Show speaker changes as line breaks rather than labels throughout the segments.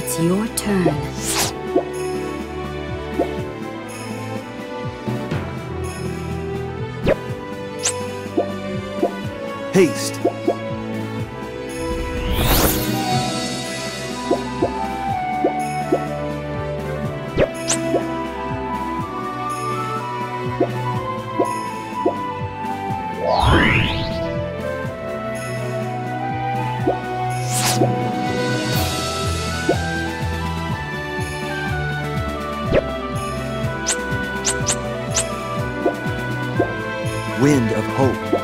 It's your turn.
Haste. Wind of hope.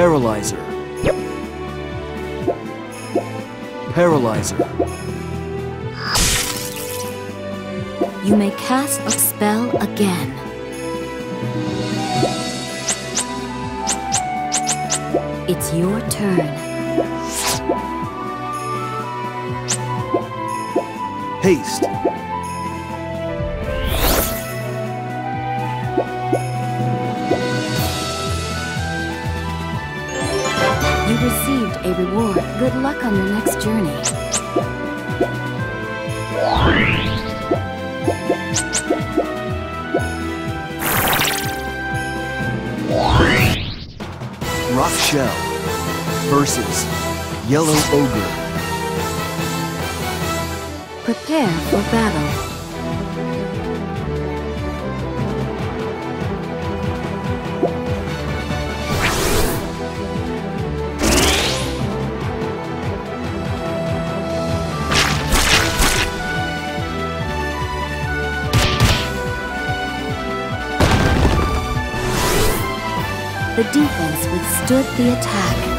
Paralyzer. Paralyzer.
You may cast a spell again. It's your turn.
Haste. Rock Shell. Versus Yellow Ogre.
Prepare for battle. Withstood the attack.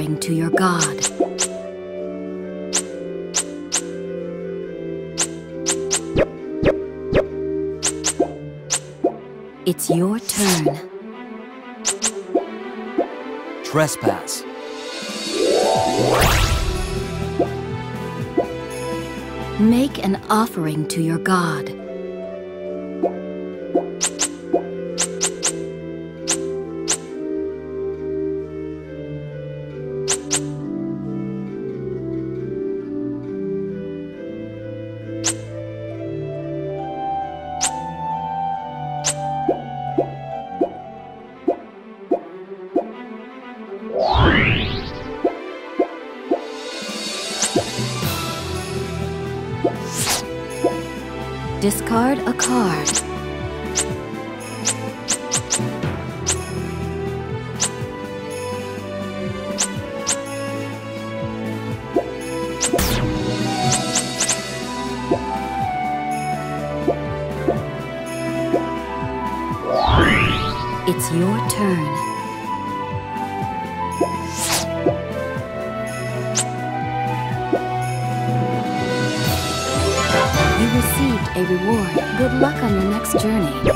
Offering to your god. It's your turn.
Trespass.
Make an offering to your god. Discard received a reward. Good luck on your next journey.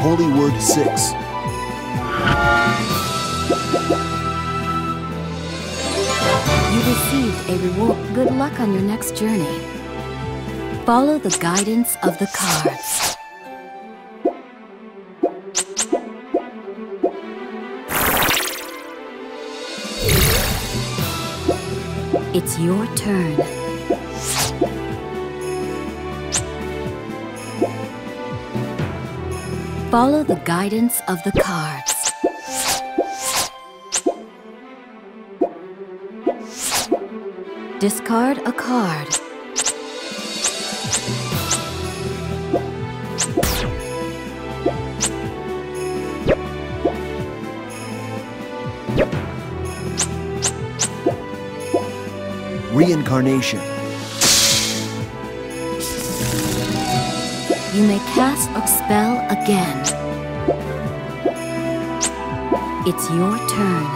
Holy Word 6. Good luck on your next journey. Follow the guidance of the cards. It's your turn. Follow the guidance of the cards. Discard a card.
Reincarnation.
You may cast a spell again. It's your turn.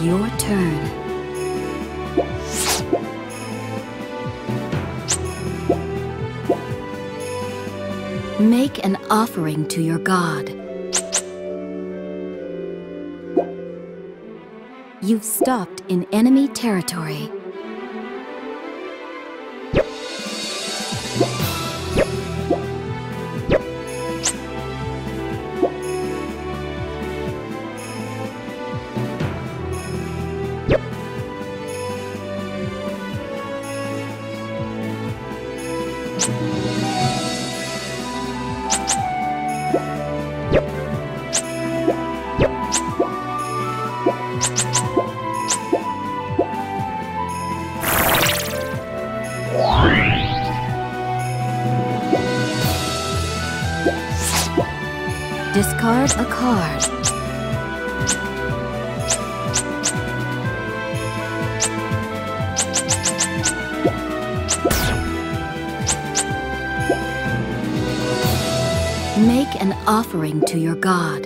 Your turn. Make an offering to your god. You've stopped in enemy territory. Discard a card. Offering to your god.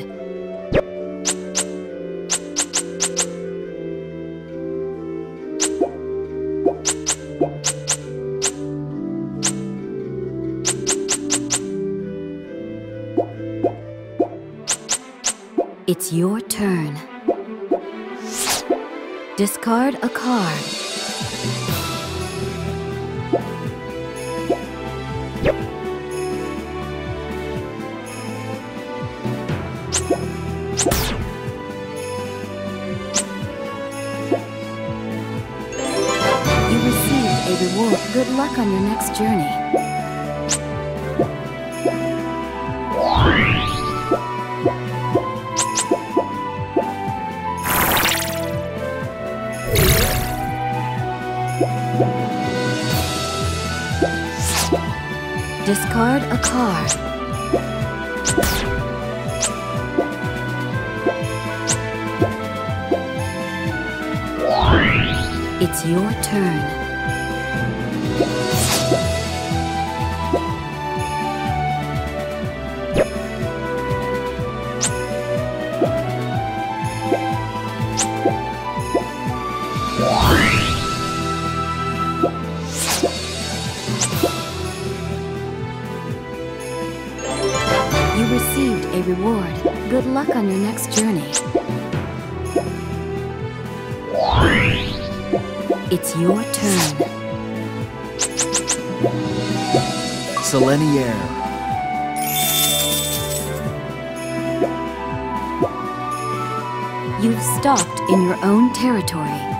It's your turn. Discard a card. Good luck on your next journey. Discard a card. It's your turn. On your next journey. It's your turn.
Seleniaire.
You've stopped in your own territory.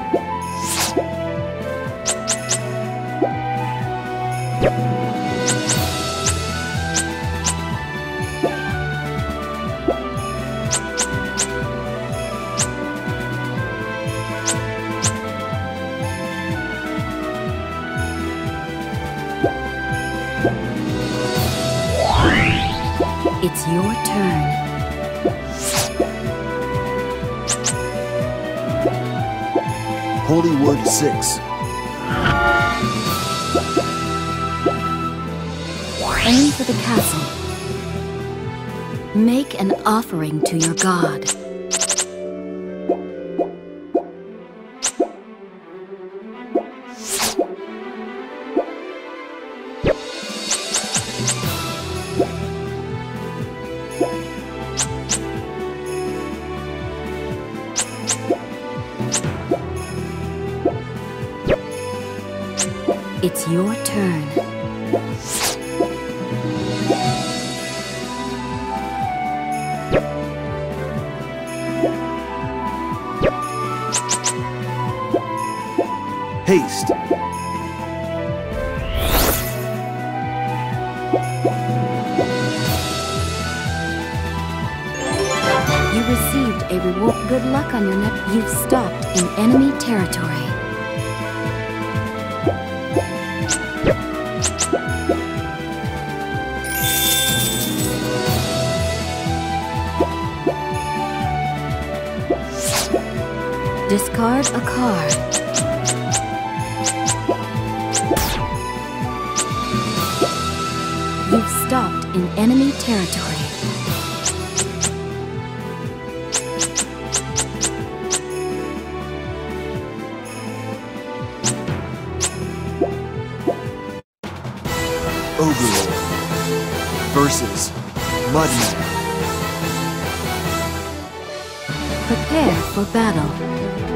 It's your turn.
Holy Word 6.
Aim for the castle. Make an offering to your god.
Haste.
You received a reward. Good luck on your next. You've stopped in enemy territory. Discard a card. Prepare for battle.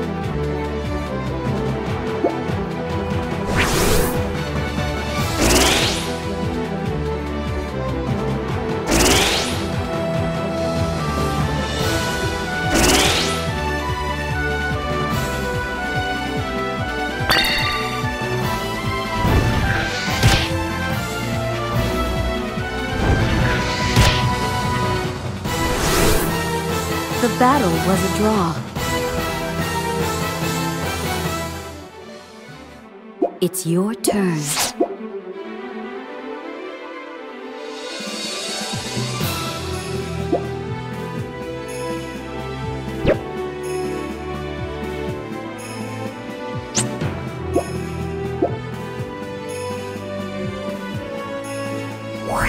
Battle was a draw. It's your turn.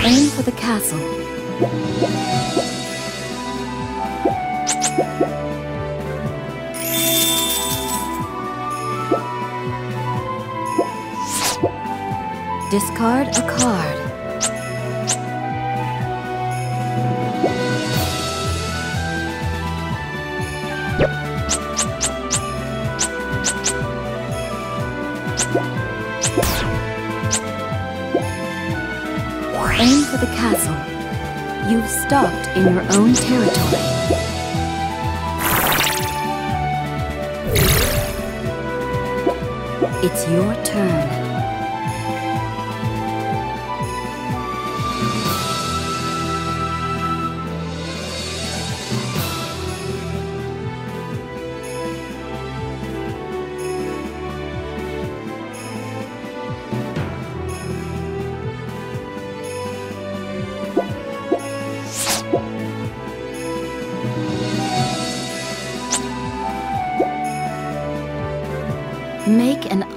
Aim for the castle. Discard a card. Aim for the castle. You've stopped in your own territory. Your turn.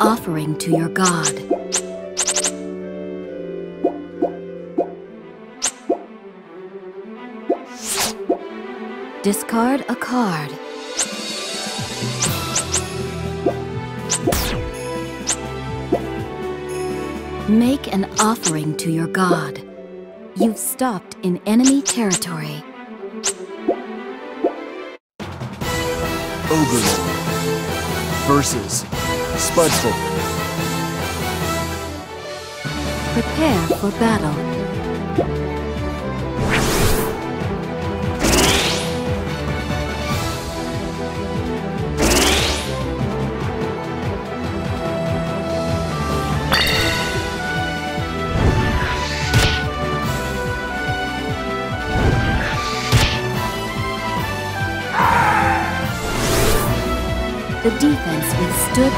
Offering to your god. Discard a card. Make an offering to your god. You've stopped in enemy territory.
Ogre versus Spudfolk.
Prepare for battle.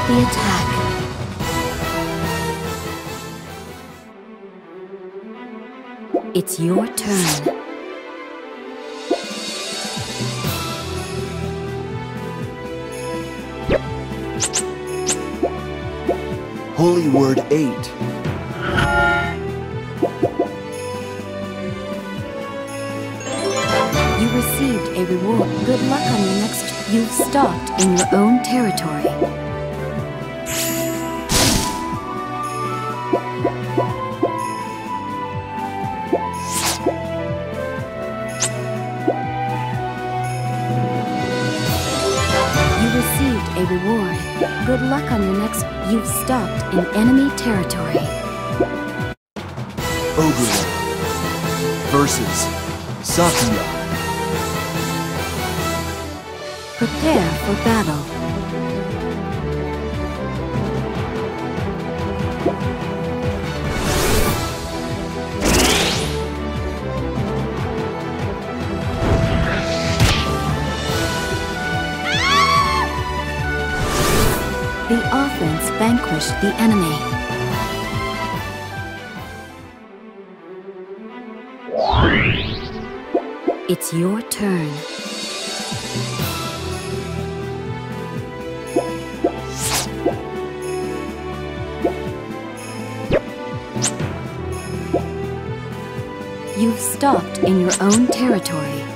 The attack. It's your turn.
Holy Word 8.
You received a reward. Good luck on your next. You've stopped in your own territory. Good luck on your next. You've stopped in enemy territory.
Ogre versus Sakuya.
Prepare for battle. Vanquished the enemy. It's your turn. You've stopped in your own territory.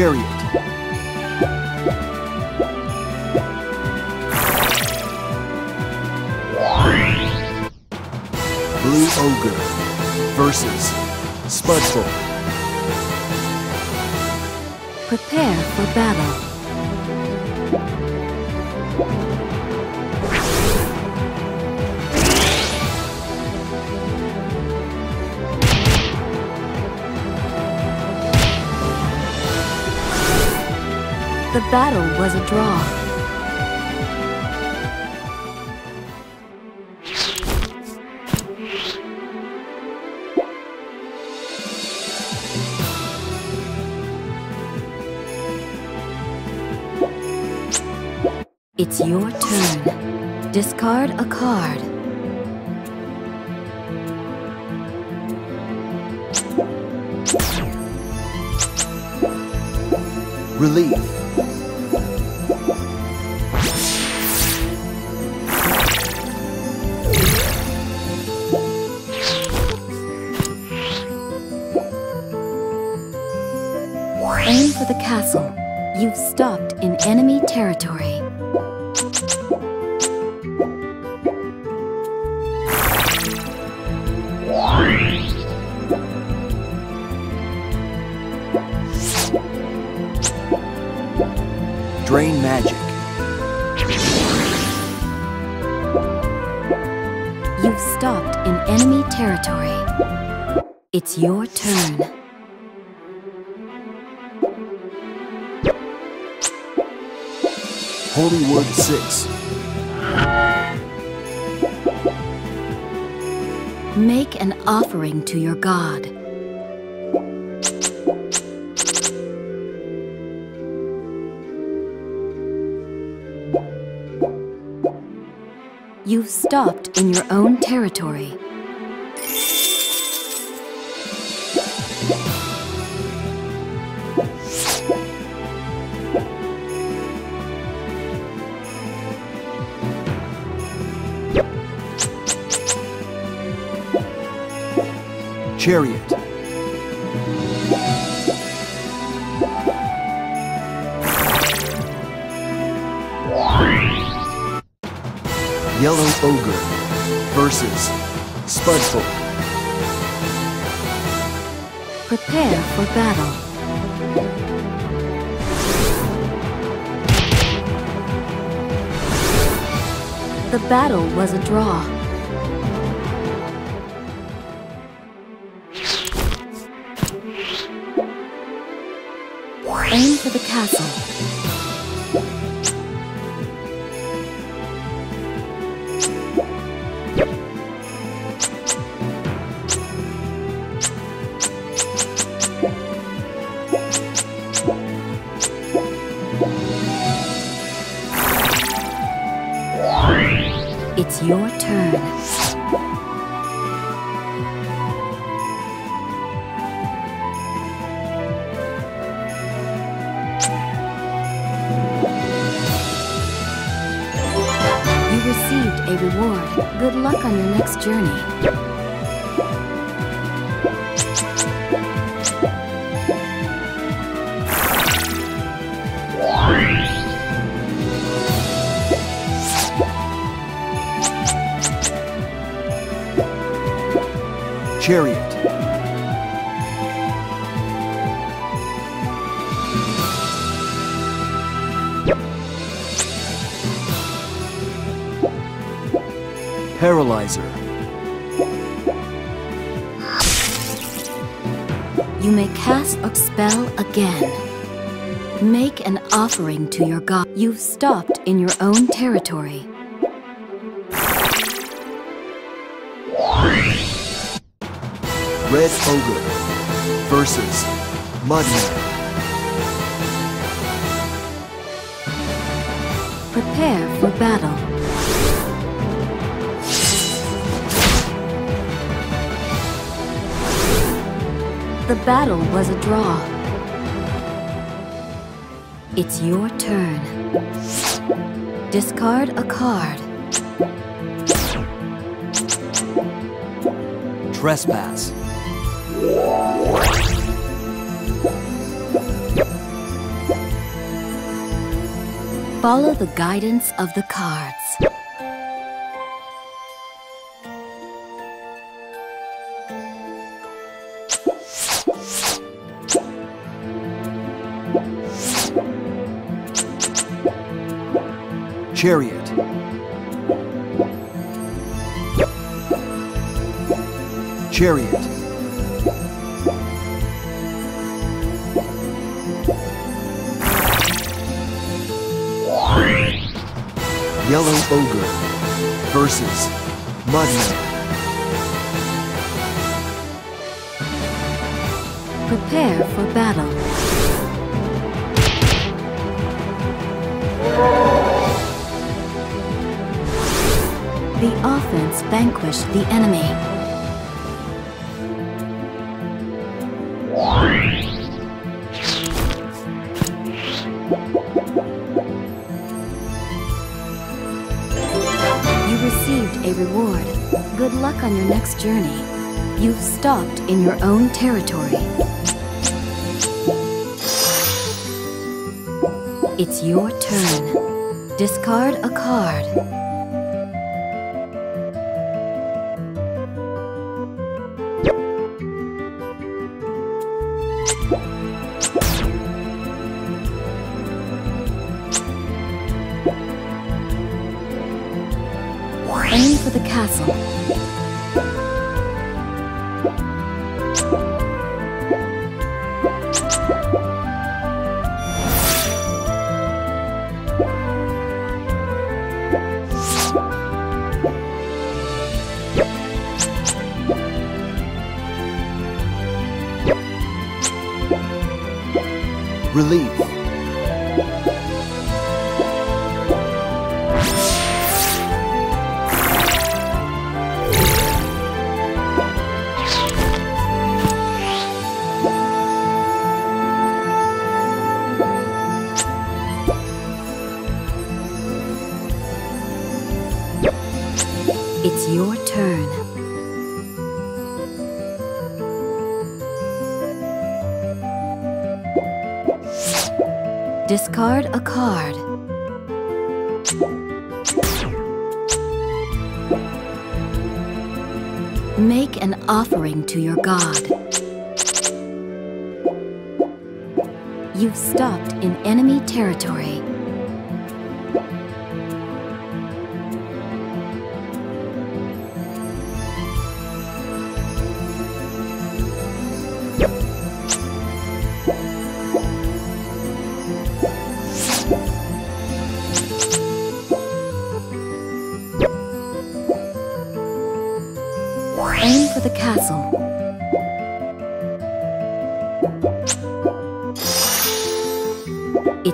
Chariot.
A draw. It's your turn. Discard a card.
Relief.
You've stopped in enemy territory.
Drain Magic.
You've stopped in enemy territory. It's your turn.
Holy Word 6.
Make an offering to your god. You've stopped in your own territory.
Chariot. Yellow Ogre versus Spudfolk.
Prepare for battle. The battle was a draw. Turn. You received a reward. Good luck on your next journey. Again. Make an offering to your god. You've stopped in your own territory.
Red Ogre versus Mudman.
Prepare for battle. The battle was a draw. It's your turn. Discard a card.
Trespass.
Follow the guidance of the cards.
Chariot. Chariot. Yellow Ogre versus Mudman.
Prepare for battle. The offense vanquished the enemy. You received a reward. Good luck on your next journey. You've stopped in your own territory. It's your turn. Discard a card. Discard a card. Make an offering to your god. You've stopped in enemy territory.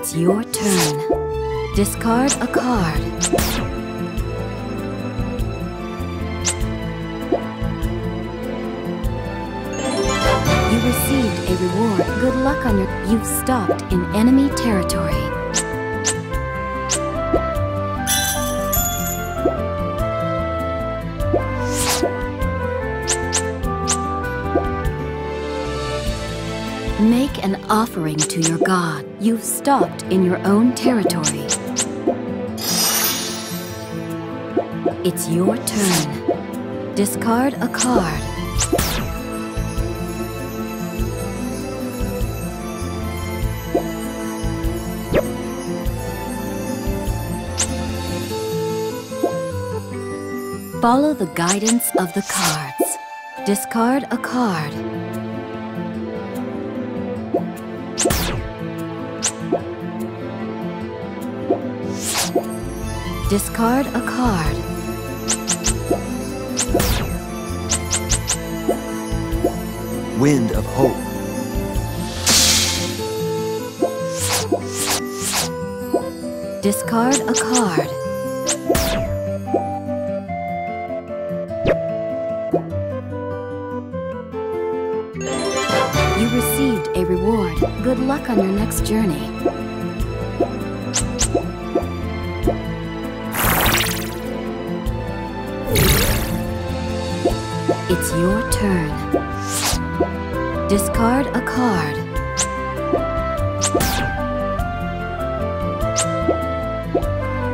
It's your turn. Discard a card. You received a reward. Good luck on your... You've stopped in enemy territory. Make an offering to your god. You've stopped in your own territory. It's your turn. Discard a card. Follow the guidance of the cards. Discard a card. Discard a card.
Wind of Hope.
Discard a card. You received a reward. Good luck on your next journey. Your turn. Discard a card.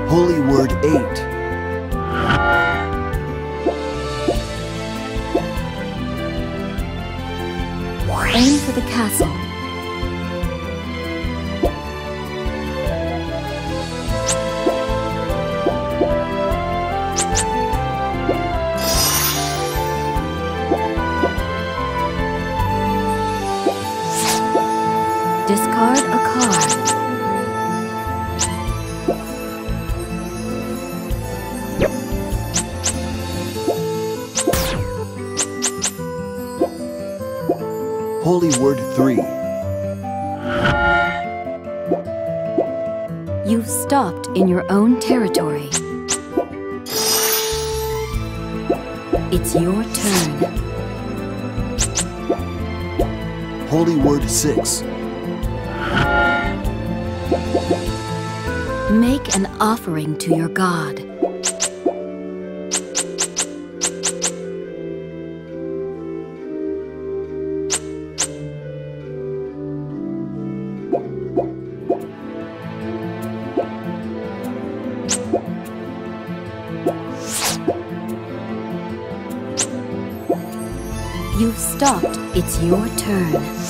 Holy Word 8.
Aim for the castle. It's your turn.
Holy Word 6.
Make an offering to your god. Your turn.